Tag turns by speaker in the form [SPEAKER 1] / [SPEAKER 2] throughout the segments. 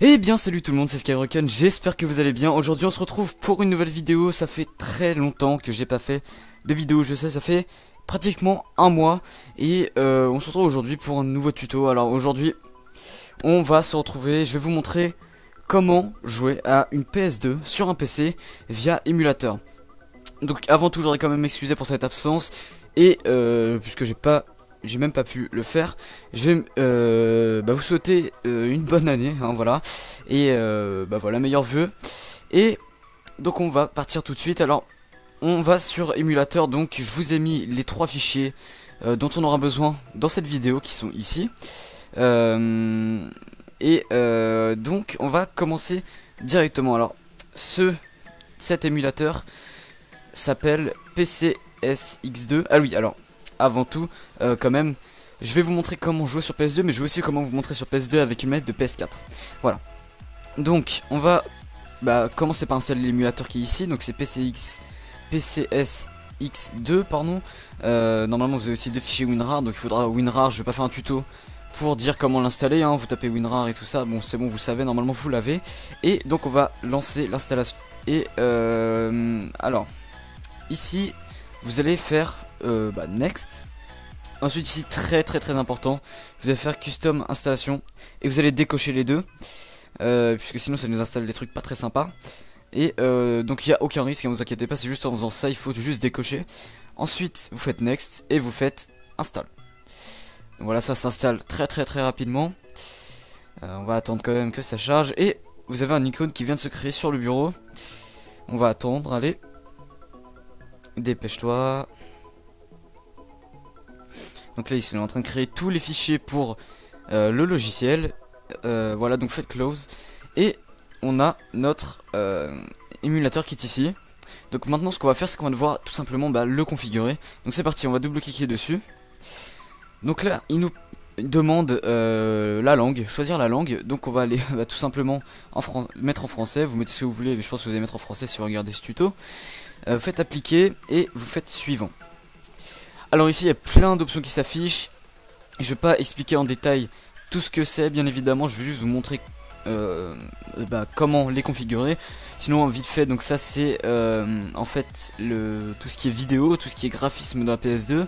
[SPEAKER 1] Eh bien salut tout le monde, c'est Skyrocken, j'espère que vous allez bien. Aujourd'hui on se retrouve pour une nouvelle vidéo, ça fait très longtemps que j'ai pas fait de vidéo, je sais, ça fait pratiquement un mois. Et euh, on se retrouve aujourd'hui pour un nouveau tuto. Alors aujourd'hui, on va se retrouver, je vais vous montrer comment jouer à une PS2 sur un PC via émulateur. Donc avant tout, j'aurais quand même m'excuser pour cette absence. Et euh, puisque j'ai pas j'ai même pas pu le faire. Je vais euh, bah, vous souhaiter euh, une bonne année, hein, voilà. Et euh, bah voilà, meilleurs vœux. Et donc on va partir tout de suite. Alors, on va sur émulateur, donc je vous ai mis les trois fichiers euh, dont on aura besoin dans cette vidéo qui sont ici. Et donc on va commencer directement. Alors, ce, cet émulateur s'appelle PCSX2. Ah oui, alors avant tout, euh, quand même, je vais vous montrer comment jouer sur PS2, mais je vais aussi comment vous montrer sur PS2 avec une manette de PS4. Voilà. Donc, on va bah, commencer par installer l'émulateur qui est ici. Donc, c'est PCX, PCSX2, pardon. Euh, normalement, vous avez aussi deux fichiers WinRAR, donc il faudra WinRAR. Je vais pas faire un tuto pour dire comment l'installer. Hein. Vous tapez WinRAR et tout ça. Bon, c'est bon, vous savez. Normalement, vous l'avez. Et donc, on va lancer l'installation. Et euh, alors, ici, vous allez faire euh, bah, next. Ensuite ici très très très important, vous allez faire custom installation et vous allez décocher les deux euh, puisque sinon ça nous installe des trucs pas très sympas. Et euh, donc il n'y a aucun risque, ne vous inquiétez pas, c'est juste en faisant ça, il faut juste décocher. Ensuite vous faites next et vous faites install. Voilà ça s'installe très très très rapidement. Euh, on va attendre quand même que ça charge et vous avez un icône qui vient de se créer sur le bureau. On va attendre, allez. Dépêche-toi. Donc là, il est en train de créer tous les fichiers pour euh, le logiciel. Euh, voilà, donc faites close. Et on a notre euh, émulateur qui est ici. Donc maintenant, ce qu'on va faire, c'est qu'on va devoir tout simplement bah, le configurer. Donc c'est parti, on va double-cliquer dessus. Donc là, il nous demande la langue, choisir la langue. Donc on va aller bah, tout simplement en mettre en français. Vous mettez ce que vous voulez, mais je pense que vous allez mettre en français si vous regardez ce tuto. vous faites appliquer et vous faites suivant. Alors ici il y a plein d'options qui s'affichent. Je vais pas expliquer en détail tout ce que c'est bien évidemment, je vais juste vous montrer euh, bah, comment les configurer. Sinon vite fait, donc ça c'est euh, en fait le tout ce qui est vidéo, tout ce qui est graphisme dans la PS2.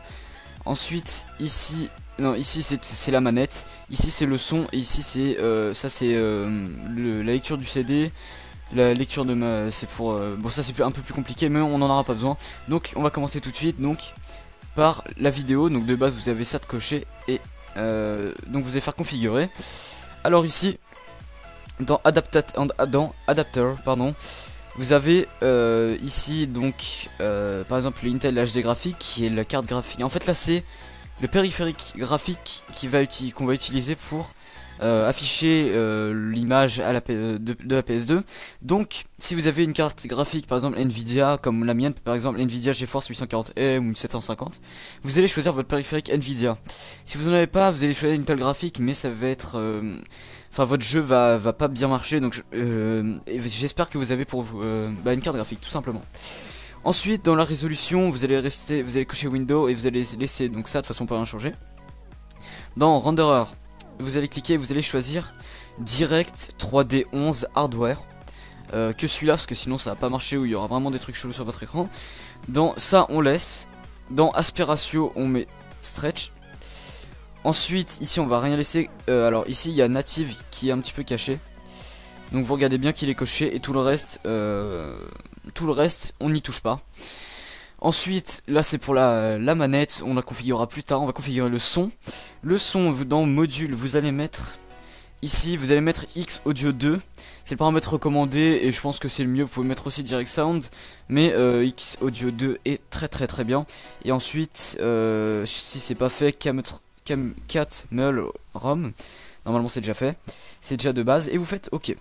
[SPEAKER 1] Ensuite ici, non ici c'est la manette, ici c'est le son et ici c'est euh, ça c'est la lecture du CD. La lecture de ma... c'est pour... bon ça c'est un peu plus compliqué mais on n'en aura pas besoin. Donc on va commencer tout de suite. Donc par la vidéo. Donc de base vous avez ça de cocher et euh, donc vous allez faire configurer. Alors ici dans, dans adapter pardon vous avez euh, ici donc euh, par exemple l'Intel HD graphique qui est la carte graphique. En fait là c'est le périphérique graphique qui va qu'on va utiliser pour afficher euh, l'image à la de, de, la PS2. Donc, si vous avez une carte graphique, par exemple Nvidia, comme la mienne, par exemple Nvidia GeForce 840M ou 750, vous allez choisir votre périphérique Nvidia. Si vous n'en avez pas, vous allez choisir une telle graphique, mais ça va être, euh, enfin votre jeu va va pas bien marcher. Donc, j'espère que vous avez pour vous bah, une carte graphique, tout simplement. Ensuite, dans la résolution, vous allez rester, vous allez cocher Windows et vous allez laisser donc ça de façon pas rien changer. Dans Renderer, vous allez cliquer, vous allez choisir Direct 3D11 Hardware. Euh, que celui-là, parce que sinon ça va pas marcher, ou il y aura vraiment des trucs chelous sur votre écran. Dans ça, on laisse. Dans Aspiratio, on met Stretch. Ensuite, ici, on va rien laisser. Euh, alors, ici, il y a Native qui est un petit peu caché. Donc, vous regardez bien qu'il est coché. Et tout le reste, euh, tout le reste, on n'y touche pas. Ensuite, là c'est pour la, manette, on la configurera plus tard, on va configurer le son. Le son, dans module, vous allez mettre ici, vous allez mettre X Audio 2. C'est le paramètre recommandé et je pense que c'est le mieux, vous pouvez mettre aussi Direct Sound. Mais euh, X Audio 2 est très très très bien. Et ensuite, euh, si c'est pas fait, Cam, Cam 4 Mul ROM. Normalement c'est déjà fait, c'est déjà de base et vous faites OK.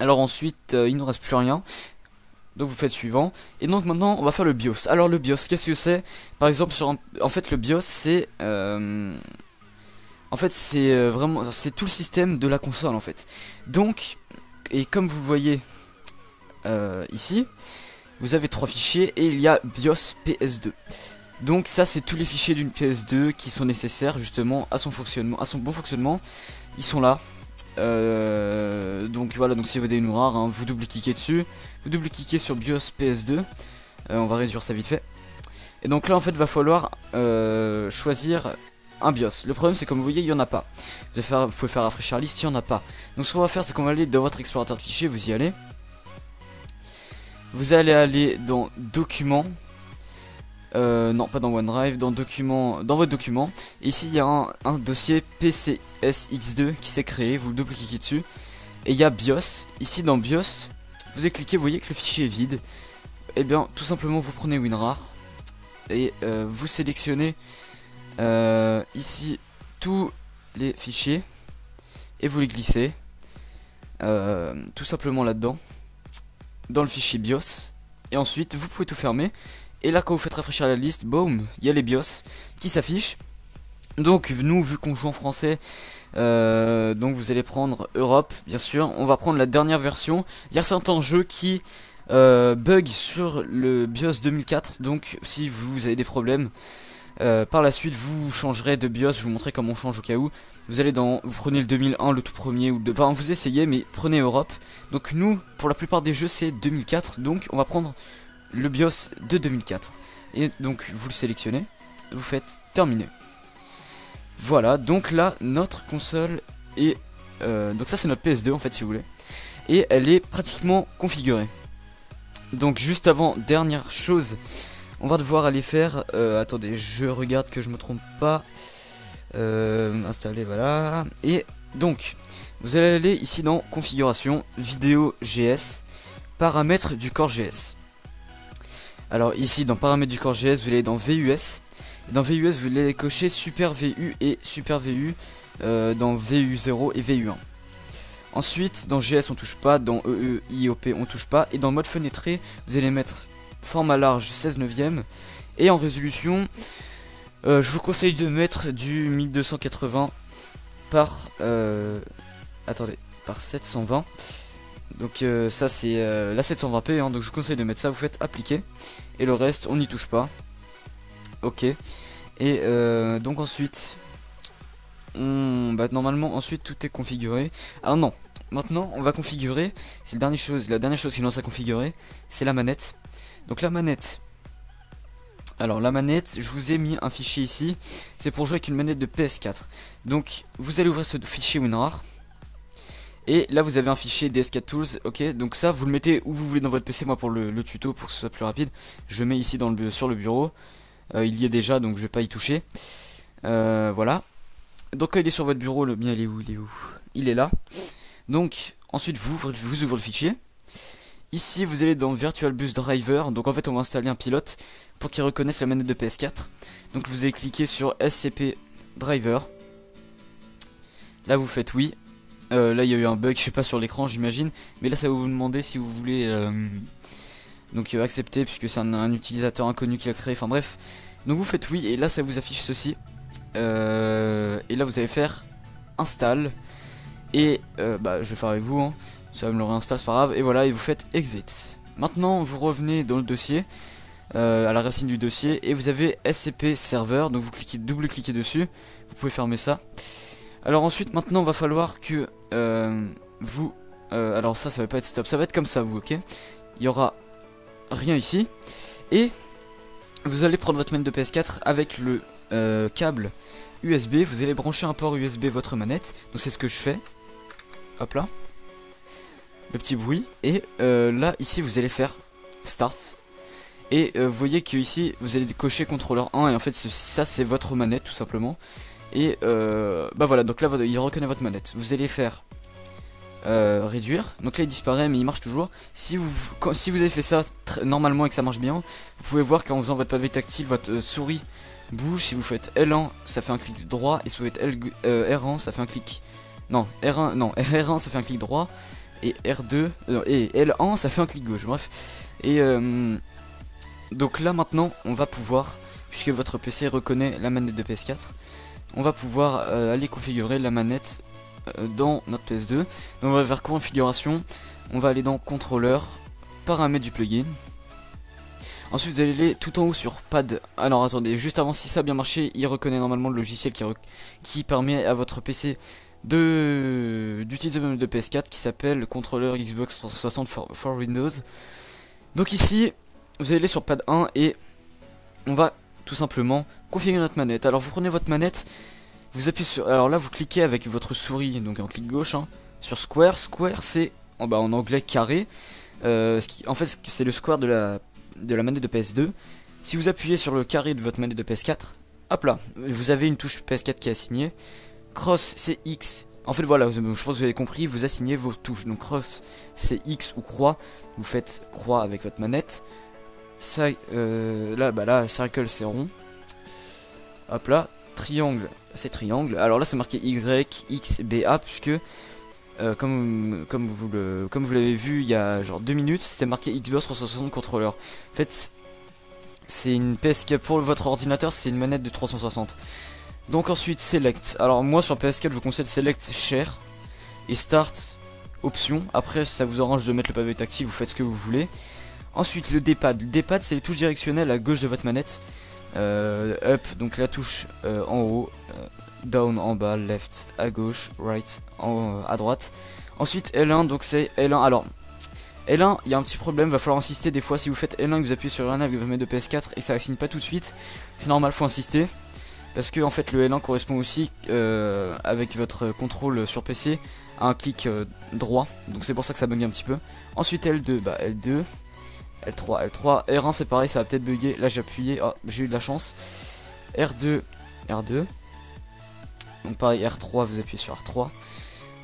[SPEAKER 1] Alors ensuite, euh, il ne reste plus rien. Donc vous faites suivant. Et donc maintenant on va faire le BIOS. Alors le BIOS, qu'est-ce que c'est? Par exemple sur en fait le BIOS c'est euh... en fait c'est euh, vraiment c'est tout le système de la console en fait. Donc et comme vous voyez euh, ici, vous avez trois fichiers et il y a BIOS PS2. Donc ça c'est tous les fichiers d'une PS2 qui sont nécessaires justement à son fonctionnement, à son bon fonctionnement. Ils sont là. Euh, donc voilà, donc si vous avez une rare, hein, vous double-cliquez dessus, vous double-cliquez sur BIOS PS2, euh, on va réduire ça vite fait. Et donc là en fait va falloir euh, choisir un BIOS. Le problème c'est comme vous voyez il n'y en a pas. Vous, faire, vous pouvez faire rafraîchir la liste, il n'y en a pas. Donc ce qu'on va faire c'est qu'on va aller dans votre explorateur de fichiers, vous y allez. Vous allez aller dans Documents. Euh, non, pas dans OneDrive, dans documents, dans votre document. ici, il y a un, dossier PCSX2 qui s'est créé. Vous double-cliquez dessus. Et il y a BIOS. Ici, dans BIOS, vous allez cliquer, vous voyez que le fichier est vide. Et eh bien, tout simplement, vous prenez WinRAR et euh, vous sélectionnez euh, ici tous les fichiers et vous les glissez tout simplement là-dedans dans le fichier BIOS. Et ensuite, vous pouvez tout fermer. Et là, quand vous faites rafraîchir la liste, boum, il y a les BIOS qui s'affichent. Donc, nous, vu qu'on joue en français, euh, donc vous allez prendre Europe, bien sûr. On va prendre la dernière version. Il y a certains jeux qui euh, bug sur le BIOS 2004. Donc, si vous avez des problèmes, euh, par la suite, vous changerez de BIOS, je vous montrerai comment on change au cas où. Vous allez dans, vous prenez le 2001, le tout premier, ou de, enfin, vous essayez, mais prenez Europe. Donc nous, pour la plupart des jeux, c'est 2004, donc on va prendre le BIOS de 2004. Et donc vous le sélectionnez, vous faites terminer. Voilà, donc là, notre console est, euh, donc ça c'est notre PS2 en fait, si vous voulez, et elle est pratiquement configurée. Donc juste avant, dernière chose on va devoir aller faire... Euh, attendez, je regarde que je me trompe pas. Euh, installer, voilà. Et donc, vous allez aller ici dans Configuration, Vidéo GS, Paramètres du corps GS. Alors ici, dans Paramètres du corps GS, vous allez dans VUS. dans VUS, vous allez cocher Super VU et Super VU euh, dans VU0 et VU1. Ensuite, dans GS, on touche pas. Dans EE, IOP, on touche pas. Et dans mode fenêtré, vous allez mettre format large 16 neuvième et en résolution euh, je vous conseille de mettre du 1280 par euh, attendez par 720 donc euh, ça c'est la 720p hein, donc je vous conseille de mettre ça vous faites appliquer et le reste on n'y touche pas ok et donc ensuite bah, normalement ensuite tout est configuré alors non maintenant on va configurer c'est la dernière chose la dernière chose qui lance à configurer c'est la manette donc la manette. Alors la manette, je vous ai mis un fichier ici. C'est pour jouer avec une manette de PS4. Donc vous allez ouvrir ce fichier WinRAR. Et là vous avez un fichier DS4 Tools, ok, donc ça vous le mettez où vous voulez dans votre PC, moi pour le, tuto, pour que ce soit plus rapide, je le mets ici sur le bureau, euh, il y est déjà donc je vais pas y toucher, euh, voilà, donc quand il est sur votre bureau, le mien il est où, il est où, il est là, donc ensuite vous, vous ouvrez le fichier, Ici, vous allez dans Virtual Bus Driver. Donc en fait, on va installer un pilote pour qu'il reconnaisse la manette de PS4. Donc vous allez cliquer sur SCP Driver. Là, vous faites oui. Euh, là, il y a eu un bug, je sais pas sur l'écran, j'imagine. Mais là, ça va vous demander si vous voulez euh, euh, accepter, puisque c'est un, utilisateur inconnu qui l'a créé. Enfin bref. Donc vous faites oui, et là, ça vous affiche ceci. et là, vous allez faire install. Et bah, je vais faire avec vous. Hein. Ça me le réinstalle, c'est pas grave. Et voilà, et vous faites exit. Maintenant, vous revenez dans le dossier, à la racine du dossier, et vous avez SCP serveur. Donc vous cliquez, double-cliquez dessus. Vous pouvez fermer ça. Alors ensuite, maintenant, va falloir que euh, vous... Euh, alors ça, ça va pas être stop. Ça va être comme ça, vous, ok? Il y aura rien ici. Et vous allez prendre votre manette de PS4 avec le câble USB. Vous allez brancher un port USB votre manette. Donc c'est ce que je fais. Hop là le petit bruit. Et euh, là, ici, vous allez faire Start. Et euh, vous voyez que ici, vous allez cocher contrôleur 1. Et en fait, ça, c'est votre manette, tout simplement. Et euh, bah voilà, donc là, il reconnaît votre manette. Vous allez faire réduire. Donc là, il disparaît, mais il marche toujours. Si vous, si vous avez fait ça normalement et que ça marche bien, vous pouvez voir qu'en faisant votre pavé tactile, votre souris bouge. Si vous faites L1, ça fait un clic droit. Et si vous faites L, R1, ça fait un clic... Non, R1, non, R1, ça fait un clic droit et R2 euh, et L1 ça fait un clic gauche bref et euh, donc là maintenant on va pouvoir puisque votre PC reconnaît la manette de PS4 on va pouvoir euh, aller configurer la manette dans notre PS2 donc on va vers configuration on va aller dans contrôleur paramètres du plugin Ensuite, vous allez aller tout en haut sur pad. Alors, attendez, juste avant, si ça a bien marché, il reconnaît normalement le logiciel qui, permet à votre PC de d'utilisateur de PS4 qui s'appelle contrôleur Xbox 360 for, for, Windows. Donc ici, vous allez aller sur pad 1 et on va tout simplement configurer notre manette. Alors vous prenez votre manette, vous appuyez sur... Alors là vous cliquez avec votre souris, donc en clic gauche, hein, sur Square. Square c'est en, anglais carré. Euh, en fait c'est le square de la, de la manette de PS2. Si vous appuyez sur le carré de votre manette de PS4, hop là, vous avez une touche PS4 qui est assignée. Cross c'est X. En fait voilà, je pense que vous avez compris, vous assignez vos touches. Donc cross c'est X ou croix, vous faites croix avec votre manette. Euh, là, bah circle c'est rond. Hop là, triangle, c'est triangle. Alors là c'est marqué Y, puisque euh, comme, vous l'avez vu il y a genre deux minutes, c'était marqué Xbox 360 contrôleur. En fait, c'est une PS4 pour votre ordinateur, c'est une manette de 360. Donc ensuite Select. Alors moi sur PS4 je vous conseille Select Share et Start Option. Après ça vous arrange de mettre le pavé tactile, vous faites ce que vous voulez. Ensuite le D-pad. Le D-pad c'est les touches directionnelles à gauche de votre manette. Euh, up, donc la touche euh, en haut, euh, down en bas, left à gauche, right à droite. Ensuite L1, donc c'est L1. Alors L1, il y a un petit problème, va falloir insister des fois si vous faites L1 vous appuyez sur L1 avec votre manette de PS4 et ça assigne pas tout de suite. C'est normal, faut insister. Parce que en fait le L1 correspond aussi avec votre contrôle sur PC à un clic droit. Donc c'est pour ça que ça bug un petit peu. Ensuite L2, bah L2. L3, L3, R1 c'est pareil, ça va peut-être bugger. Là j'ai appuyé, oh, j'ai eu de la chance. R2, R2. Donc pareil, R3, vous appuyez sur R3.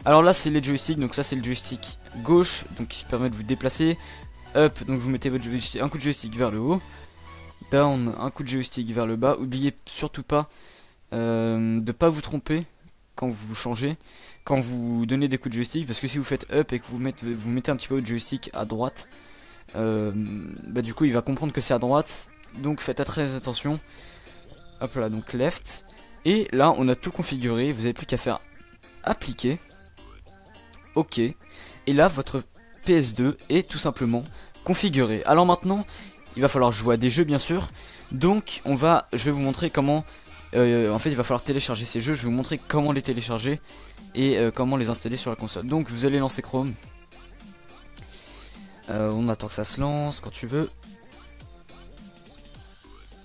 [SPEAKER 1] Alors là c'est les joysticks, donc ça c'est le joystick gauche, donc qui permet de vous déplacer. Up, donc vous mettez votre joystick, un coup de joystick vers le haut. Down, un coup de joystick vers le bas. Oubliez surtout pas euh, de pas vous tromper quand vous changez, quand vous donnez des coups de joystick, parce que si vous faites up et que vous mettez, vous mettez un petit peu votre joystick à droite, euh, bah du coup il va comprendre que c'est à droite, donc faites très attention. Hop là, donc left. Et là on a tout configuré, vous n'avez plus qu'à faire appliquer. Ok. Et là votre PS2 est tout simplement configuré. Alors maintenant, il va falloir jouer à des jeux bien sûr. Donc on va, je vais vous montrer comment euh, en fait il va falloir télécharger ces jeux, je vais vous montrer comment les télécharger et euh, comment les installer sur la console. Donc vous allez lancer Chrome, euh, on attend que ça se lance quand tu veux.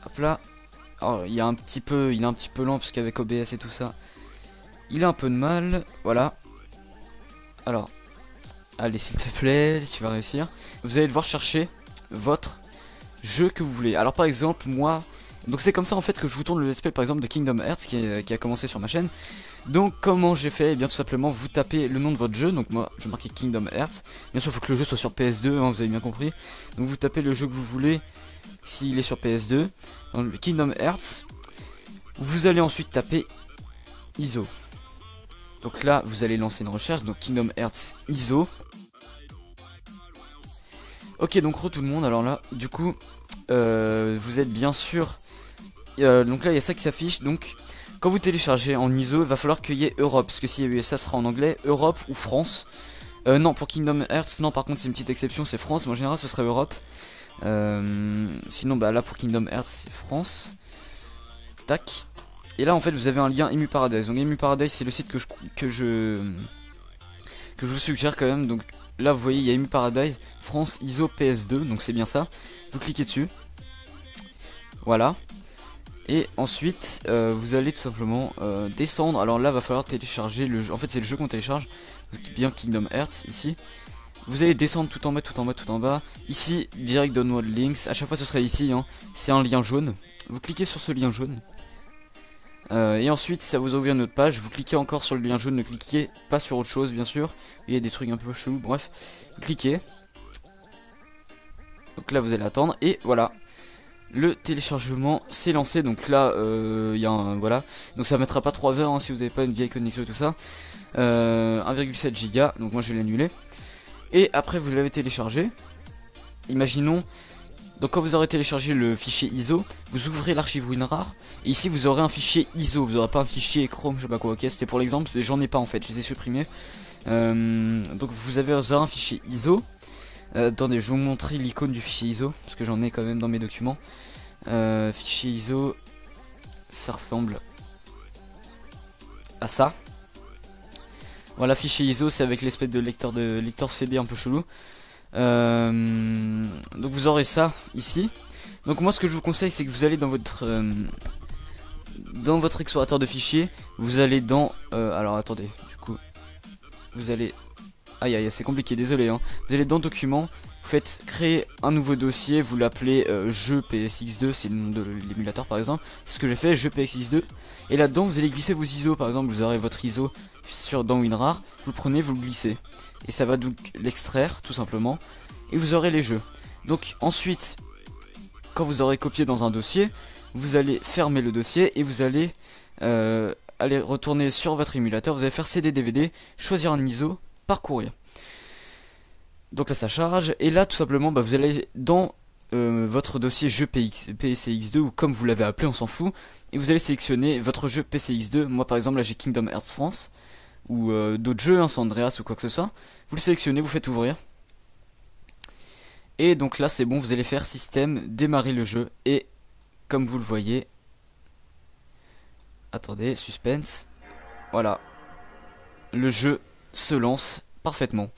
[SPEAKER 1] Hop là. Alors, il y a un petit peu, il est un petit peu lent parce qu'avec OBS et tout ça, il a un peu de mal. Voilà. Alors, allez s'il te plaît, tu vas réussir. Vous allez devoir chercher votre jeu que vous voulez. Alors par exemple, moi, donc c'est comme ça en fait que je vous tourne le let's play par exemple de Kingdom Hearts qui, a commencé sur ma chaîne. Donc comment j'ai fait? Eh bien tout simplement vous tapez le nom de votre jeu, donc moi je marquais Kingdom Hearts. Bien sûr il faut que le jeu soit sur PS2, hein, vous avez bien compris. Donc vous tapez le jeu que vous voulez s'il est sur PS2. Donc Kingdom Hearts. Vous allez ensuite taper ISO. Donc là vous allez lancer une recherche, donc Kingdom Hearts ISO. Ok donc re tout le monde, alors là du coup euh, vous êtes bien sûr euh, donc là il y a ça qui s'affiche. Donc quand vous téléchargez en ISO il va falloir qu'il y ait Europe parce que s'il y a USA sera en anglais Europe ou France. Euh, non pour Kingdom Hearts non par contre c'est une petite exception c'est France. Mais en général ce serait Europe. Euh, sinon bah là pour Kingdom Hearts c'est France. Tac. Et là en fait vous avez un lien Emu Paradise. Donc Emu Paradise c'est le site que je que je que je vous suggère quand même. Donc là vous voyez il y a Emu Paradise France ISO PS2 donc c'est bien ça. Vous cliquez dessus. Voilà et ensuite, euh, vous allez tout simplement euh, descendre. Alors là, va falloir télécharger le jeu. En fait, c'est le jeu qu'on télécharge. bien Kingdom Hearts ici. Vous allez descendre tout en bas, tout en bas, tout en bas. Ici, direct download links. À chaque fois, ce serait ici. Hein. C'est un lien jaune. Vous cliquez sur ce lien jaune. Euh, et ensuite, ça vous ouvre une autre page. Vous cliquez encore sur le lien jaune. Ne cliquez pas sur autre chose, bien sûr. Il y a des trucs un peu chelous. Bref, cliquez. Donc là, vous allez attendre. Et voilà, le téléchargement s'est lancé. Donc là il euh, y a un voilà. Donc ça mettra pas 3 heures hein, si vous n'avez pas une vieille connexion et tout ça. 1,7 euh, giga donc moi je vais l'annuler. Et après vous l'avez téléchargé. Imaginons donc quand vous aurez téléchargé le fichier ISO vous ouvrez l'archive WinRAR. Et ici vous aurez un fichier ISO. Vous aurez pas un fichier Chrome je sais pas quoi. Ok c'était pour l'exemple j'en ai pas en fait. Je les ai supprimés. Euh, donc vous avez un fichier ISO euh, attendez, je vais vous montrer l'icône du fichier ISO, parce que j'en ai quand même dans mes documents. Euh, fichier ISO, ça ressemble à ça. Voilà, fichier ISO, c'est avec l'espèce de lecteur de lecteur CD un peu chelou. Euh, donc vous aurez ça ici. Donc moi ce que je vous conseille c'est que vous allez dans votre dans votre explorateur de fichiers, vous allez dans alors attendez, du coup vous allez aïe aïe c'est compliqué désolé hein. Vous allez dans document, vous faites créer un nouveau dossier, vous l'appelez jeu PSX2, c'est le nom de l'émulateur par exemple. C'est ce que j'ai fait, jeu PSX2 et là-dedans vous allez glisser vos ISO par exemple, vous aurez votre ISO sur dans WinRAR, vous le prenez, vous le glissez et ça va donc l'extraire tout simplement et vous aurez les jeux. Donc ensuite quand vous aurez copié dans un dossier, vous allez fermer le dossier et vous allez euh, aller retourner sur votre émulateur, vous allez faire CD DVD, choisir un ISO, parcourir. Donc là ça charge et là tout simplement bah, vous allez dans euh, votre dossier jeu PX, PCX2 ou comme vous l'avez appelé on s'en fout et vous allez sélectionner votre jeu PCX2 moi par exemple là j'ai Kingdom Hearts France ou euh, d'autres jeux, hein, ou quoi que ce soit. Vous le sélectionnez, vous faites ouvrir. Et donc là c'est bon, vous allez faire système, démarrer le jeu et comme vous le voyez, attendez, suspense, voilà, le jeu se lance parfaitement.